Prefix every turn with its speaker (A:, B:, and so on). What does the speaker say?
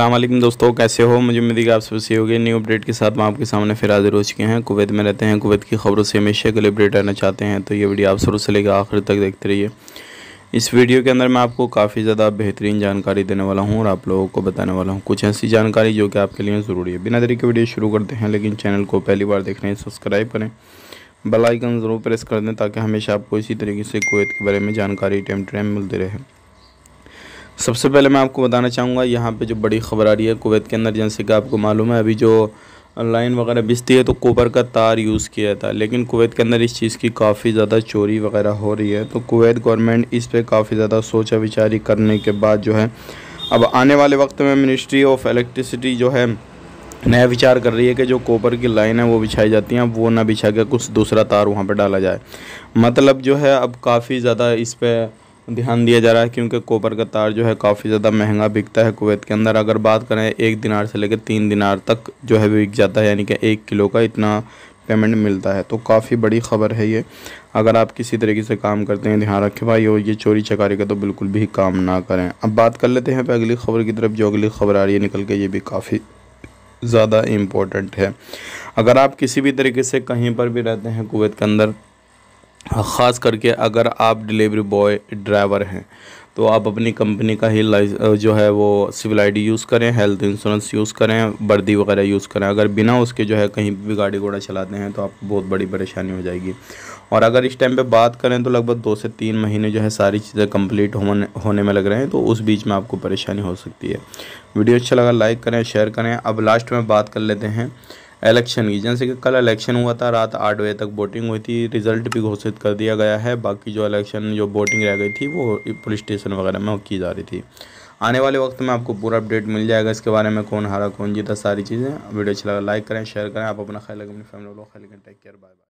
A: अल्लाम दोस्तों, कैसे हो? मुझे उम्मीद है आप सबसे हो गए न्यू अपडेट के साथ मैं आपके सामने फिर हाजिर हो चुके हैं। कुवैत में रहते हैं। कुवैत की खबरों से हमेशा के लिए अपडेट रहना चाहते हैं तो ये वीडियो आप शुरू से लेकर आखिर तक देखते रहिए। इस वीडियो के अंदर मैं आपको काफ़ी ज़्यादा बेहतरीन जानकारी देने वाला हूँ और आप लोगों को बताने वाला हूँ कुछ ऐसी जानकारी जो कि आपके लिए ज़रूरी है। बिना तरीके वीडियो शुरू करते हैं, लेकिन चैनल को पहली बार देख रहे हैं, सब्सक्राइब करें। बेल आइकन ज़रूर प्रेस कर दें ताकि हमेशा आपको इसी तरीके से कुवैत के बारे में जानकारी टाइम टू टाइम मिलती रहे। सबसे पहले मैं आपको बताना चाहूँगा, यहाँ पे जो बड़ी खबर आ रही है कुवैत के अंदर, जैसे कि आपको मालूम है, अभी जो लाइन वगैरह बिजती है तो कोपर का तार यूज़ किया था, लेकिन कुवैत के अंदर इस चीज़ की काफ़ी ज़्यादा चोरी वगैरह हो रही है। तो कुवैत गवर्नमेंट इस पर काफ़ी ज़्यादा सोचा विचारी करने के बाद जो है, अब आने वाले वक्त में मिनिस्ट्री ऑफ़ इलेक्ट्रिसिटी जो है, नया विचार कर रही है कि जो कोपर की लाइन है वो बिछाई जाती हैं वो ना बिछा के कुछ दूसरा तार वहाँ पर डाला जाए। मतलब जो है, अब काफ़ी ज़्यादा इस पर ध्यान दिया जा रहा है क्योंकि कोपर का तार जो है काफ़ी ज़्यादा महँगा बिकता है कुवैत के अंदर। अगर बात करें एक दिनार से लेकर तीन दिनार तक जो है बिक जाता है, यानी कि एक किलो का इतना पेमेंट मिलता है। तो काफ़ी बड़ी ख़बर है ये। अगर आप किसी तरीके से काम करते हैं, ध्यान रखें भाई, और ये चोरी चकारी का तो बिल्कुल भी काम ना करें। अब बात कर लेते हैं अगली ख़बर की तरफ़, जो अगली ख़बर आ रही है निकल के, ये भी काफ़ी ज़्यादा इम्पोर्टेंट है। अगर आप किसी भी तरीके से कहीं पर भी रहते हैं कुवैत के अंदर ख़ास करके अगर आप डिलीवरी बॉय ड्राइवर हैं तो आप अपनी कंपनी का ही जो है वो सिविल आईडी यूज़ करें हेल्थ इंश्योरेंस यूज़ करें, वर्दी वगैरह यूज़ करें। अगर बिना उसके जो है कहीं भी गाड़ी घोड़ा चलाते हैं तो आपको बहुत बड़ी परेशानी हो जाएगी। और अगर इस टाइम पे बात करें तो लगभग दो से तीन महीने जो है सारी चीज़ें कंप्लीट होने होने में लग रहे हैं तो उस बीच में आपको परेशानी हो सकती है। वीडियो अच्छा लगा लाइक करें शेयर करें। अब लास्ट में बात कर लेते हैं। इलेक्शन की। जैसे कि कल इलेक्शन हुआ था, रात आठ बजे तक वोटिंग हुई थी रिज़ल्ट भी घोषित कर दिया गया है। बाकी जो इलेक्शन जो वोटिंग रह गई थी, वो पुलिस स्टेशन वगैरह में की जा रही थी। आने वाले वक्त में आपको पूरा अपडेट मिल जाएगा। इसके बारे में कौन हारा, कौन जीता, सारी चीज़ें। वीडियो अच्छा लगा लाइक करें शेयर करें। आप अपना ख्याल रखें, अपनी फैमिली ख्याल टेक केयर बाय बाय